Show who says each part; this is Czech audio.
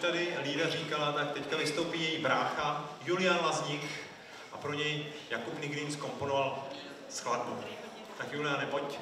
Speaker 1: tady Lída říkala, tak teďka vystoupí její brácha Julian Lazník a pro něj Jakub Nigrin zkomponoval skladbu. Tak Juliane, pojď.